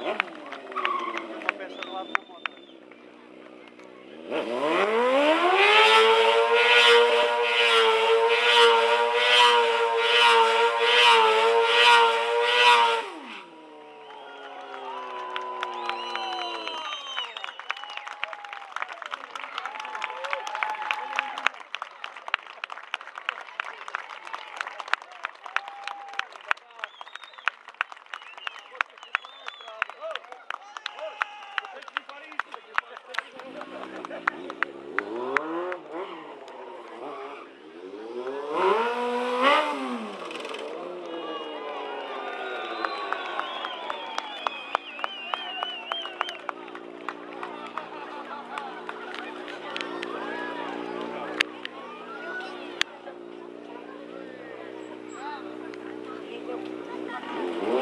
Mmh. Whoa.